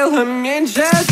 Ангел, а мне джаз